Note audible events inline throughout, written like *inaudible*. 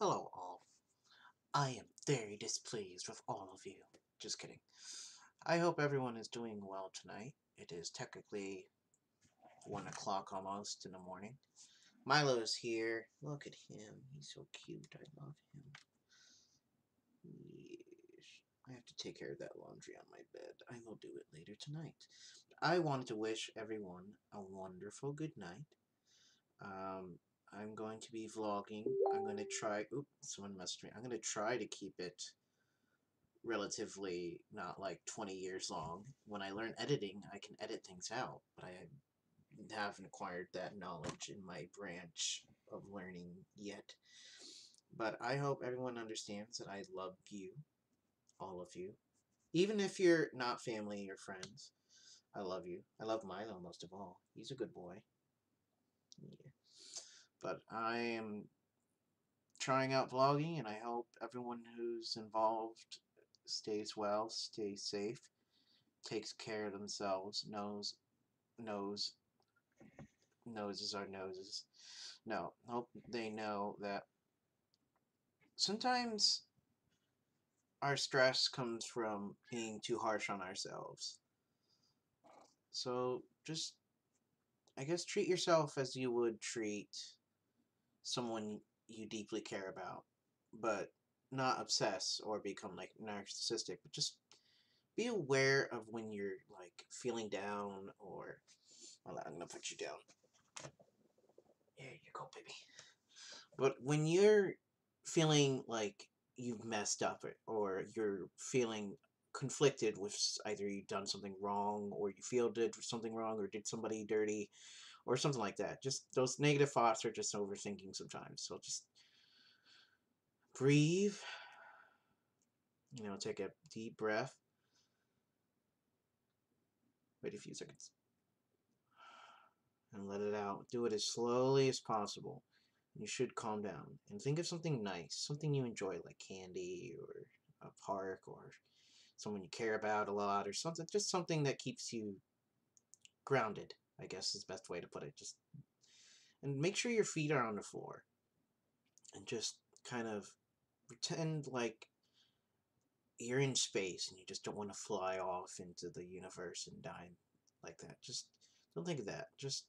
Hello all. I am very displeased with all of you. Just kidding. I hope everyone is doing well tonight. It is technically 1 o'clock almost in the morning. Milo is here. Look at him. He's so cute. I love him. Yes. I have to take care of that laundry on my bed. I will do it later tonight. I wanted to wish everyone a wonderful good night. Um, I'm going to be vlogging. I'm going to try... Oop, someone messaged me. I'm going to try to keep it relatively not like 20 years long. When I learn editing, I can edit things out, but I haven't acquired that knowledge in my branch of learning yet. But I hope everyone understands that I love you, all of you. Even if you're not family or friends, I love you. I love Milo most of all. He's a good boy. Yeah. But I am trying out vlogging, and I hope everyone who's involved stays well, stays safe, takes care of themselves, knows, knows, noses are noses. No, hope they know that sometimes our stress comes from being too harsh on ourselves. So just, I guess, treat yourself as you would treat someone you deeply care about, but not obsess or become like narcissistic, but just be aware of when you're like feeling down or well, I'm gonna put you down. There you go, baby. But when you're feeling like you've messed up or you're feeling conflicted with either you've done something wrong or you feel did something wrong or did somebody dirty or something like that. Just those negative thoughts are just overthinking sometimes. So just breathe. You know, take a deep breath. Wait a few seconds. And let it out. Do it as slowly as possible. You should calm down. And think of something nice, something you enjoy, like candy or a park or someone you care about a lot or something. Just something that keeps you grounded. I guess is the best way to put it. Just and make sure your feet are on the floor. And just kind of pretend like you're in space and you just don't want to fly off into the universe and die like that. Just don't think of that. Just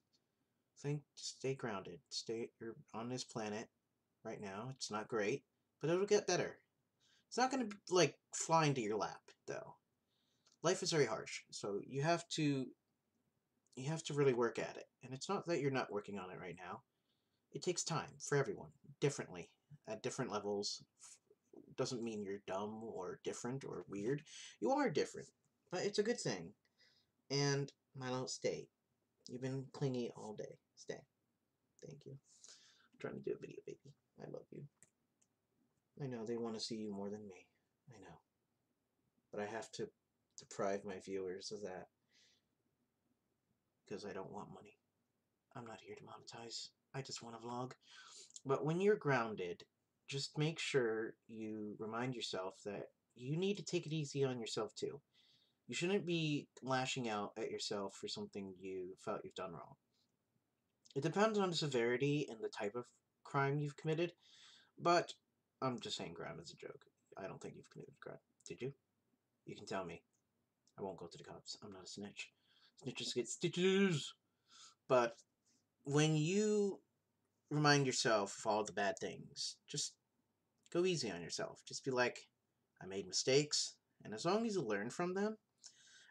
think, stay grounded. Stay, you're on this planet right now. It's not great, but it'll get better. It's not going to, be like, fly into your lap, though. Life is very harsh, so you have to you have to really work at it. And it's not that you're not working on it right now. It takes time for everyone, differently, at different levels. Doesn't mean you're dumb or different or weird. You are different, but it's a good thing. And Milo, stay. You've been clingy all day. Stay. Thank you. I'm trying to do a video, baby. I love you. I know they want to see you more than me. I know. But I have to deprive my viewers of that because I don't want money. I'm not here to monetize. I just want to vlog. But when you're grounded, just make sure you remind yourself that you need to take it easy on yourself too. You shouldn't be lashing out at yourself for something you felt you've done wrong. It depends on the severity and the type of crime you've committed, but I'm just saying crime as a joke. I don't think you've committed crime. Did you? You can tell me. I won't go to the cops. I'm not a snitch. Snitches get stitches. But when you remind yourself of all the bad things, just go easy on yourself. Just be like, I made mistakes, and as long as you learn from them,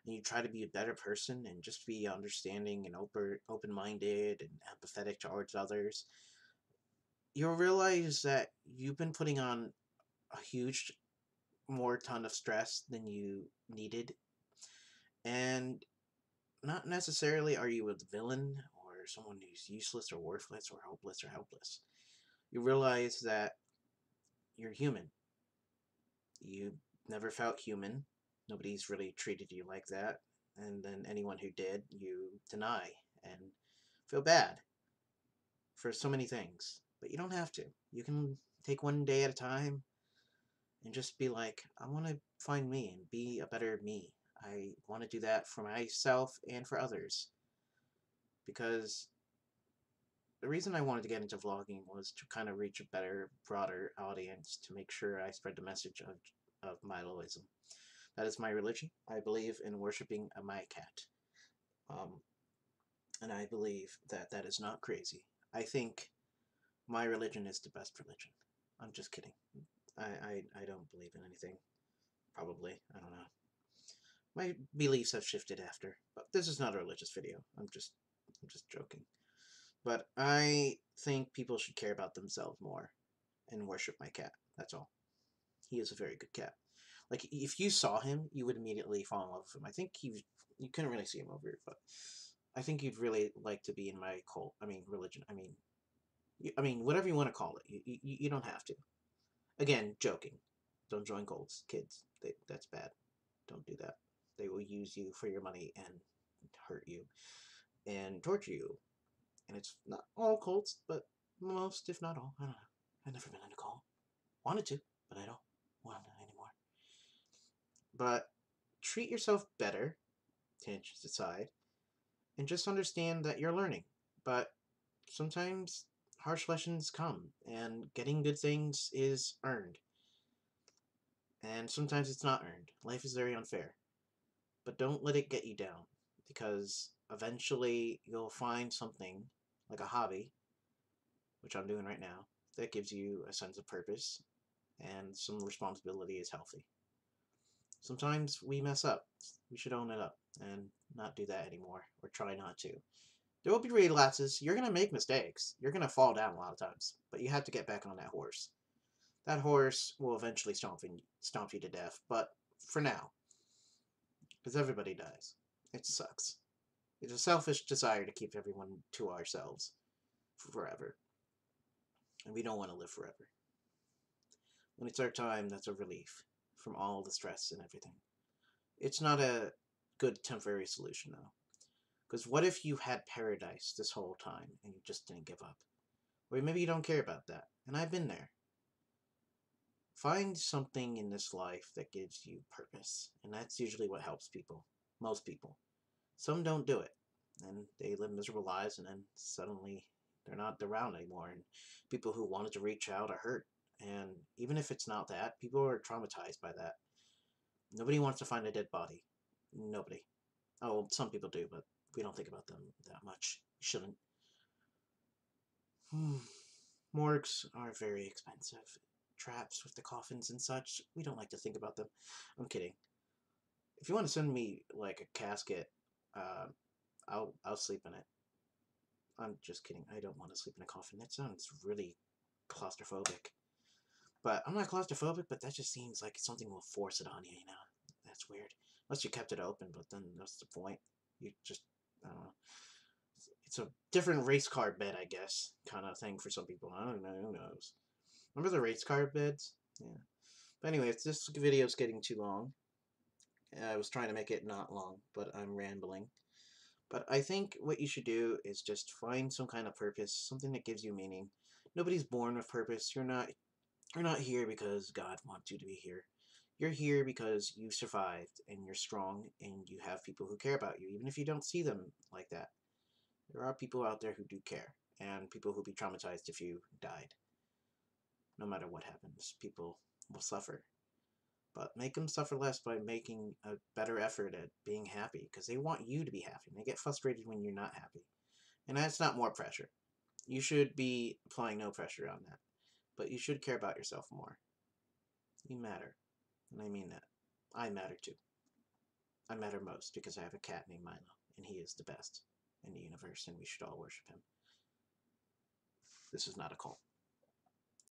and you try to be a better person and just be understanding and open open-minded and empathetic towards others, you'll realize that you've been putting on a huge more ton of stress than you needed and not necessarily are you a villain or someone who's useless or worthless or hopeless or helpless. You realize that you're human. You never felt human. Nobody's really treated you like that. And then anyone who did, you deny and feel bad for so many things. But you don't have to. You can take one day at a time and just be like, I want to find me and be a better me. I want to do that for myself and for others. Because the reason I wanted to get into vlogging was to kind of reach a better, broader audience to make sure I spread the message of, of Miloism. That is my religion. I believe in worshiping a my cat. Um, and I believe that that is not crazy. I think my religion is the best religion. I'm just kidding. I, I, I don't believe in anything. Probably. I don't know. My beliefs have shifted after, but this is not a religious video. I'm just I'm just joking. But I think people should care about themselves more and worship my cat. That's all. He is a very good cat. Like if you saw him, you would immediately fall in love with him. I think he you couldn't really see him over here, but I think you'd really like to be in my cult. I mean religion. I mean, I mean whatever you want to call it. You you, you don't have to. Again, joking. Don't join cults, kids. They, that's bad. Don't do that. They will use you for your money and hurt you and torture you. And it's not all cults, but most, if not all. I don't know. I've never been in a cult. Wanted to, but I don't want to anymore. But treat yourself better, tangents aside, and just understand that you're learning. But sometimes harsh lessons come, and getting good things is earned. And sometimes it's not earned. Life is very unfair. But don't let it get you down, because eventually you'll find something, like a hobby, which I'm doing right now, that gives you a sense of purpose, and some responsibility is healthy. Sometimes we mess up. We should own it up, and not do that anymore, or try not to. There will be relapses. You're going to make mistakes. You're going to fall down a lot of times. But you have to get back on that horse. That horse will eventually stomp, in, stomp you to death. But for now. Because everybody dies. It sucks. It's a selfish desire to keep everyone to ourselves forever. And we don't want to live forever. When it's our time, that's a relief from all the stress and everything. It's not a good temporary solution, though. Because what if you had paradise this whole time and you just didn't give up? Or maybe you don't care about that. And I've been there. Find something in this life that gives you purpose. And that's usually what helps people. Most people. Some don't do it. And they live miserable lives and then suddenly they're not around anymore. And people who wanted to reach out are hurt. And even if it's not that, people are traumatized by that. Nobody wants to find a dead body. Nobody. Oh, some people do, but we don't think about them that much. You shouldn't. *sighs* Morgues are very expensive. Traps with the coffins and such, we don't like to think about them. I'm kidding. If you want to send me, like, a casket, uh, I'll, I'll sleep in it. I'm just kidding. I don't want to sleep in a coffin. That sounds really claustrophobic. But I'm not claustrophobic, but that just seems like something will force it on you, you know? That's weird. Unless you kept it open, but then what's the point? You just I don't know. It's a different race car bed, I guess, kind of thing for some people. I don't know. Who knows? Remember the race car beds? Yeah. But anyway, if this video is getting too long, I was trying to make it not long, but I'm rambling. But I think what you should do is just find some kind of purpose, something that gives you meaning. Nobody's born with purpose. You're not you're not here because God wants you to be here. You're here because you survived and you're strong and you have people who care about you, even if you don't see them like that. There are people out there who do care and people who'll be traumatized if you died. No matter what happens, people will suffer. But make them suffer less by making a better effort at being happy because they want you to be happy. And they get frustrated when you're not happy. And that's not more pressure. You should be applying no pressure on that. But you should care about yourself more. You matter. And I mean that. I matter too. I matter most because I have a cat named Milo, and he is the best in the universe, and we should all worship him. This is not a cult.